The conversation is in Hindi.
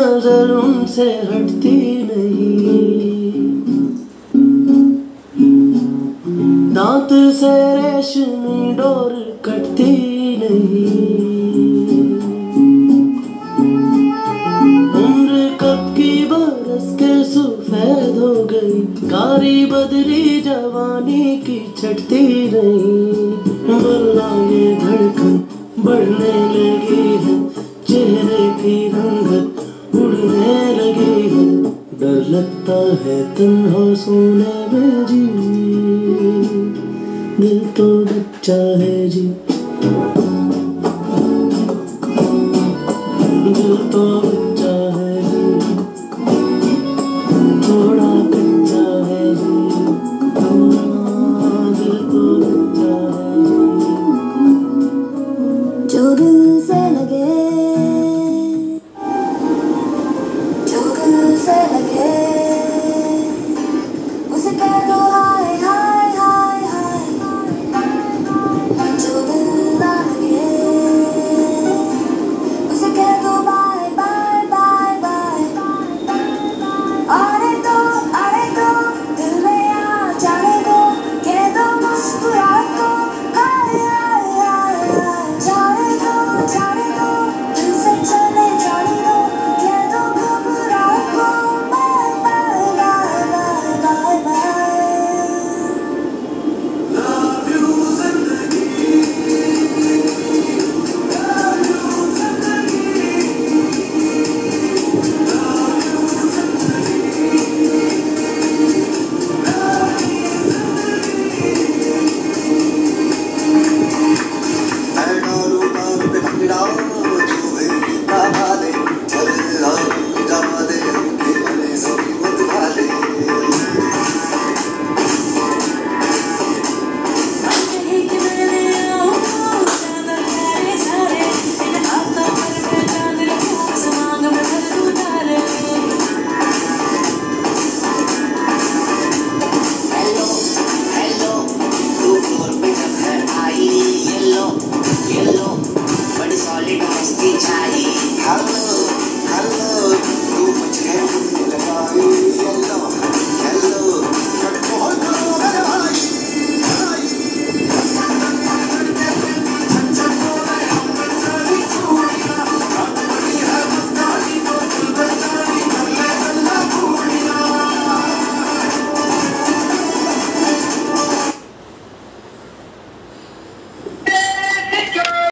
नज़र उनसे हटती नहीं। दांत से रेशमी डोर कटती नहीं। उम्र कब की बरस के सफ़ेद हो गई, कारी बदली जवानी की छटती नहीं। बल्ला ये धड़कन बढ़ने लगी है, चेहरे की रंगत उड़ने लगी डर लगता है तन्हा सोने में जी दिल तो बच्चा है जी। दिल तो बच्चा है जी। थोड़ा कच्चा है जी। हाँ, दिल तो बच्चा है जो। दिल से लगे दिल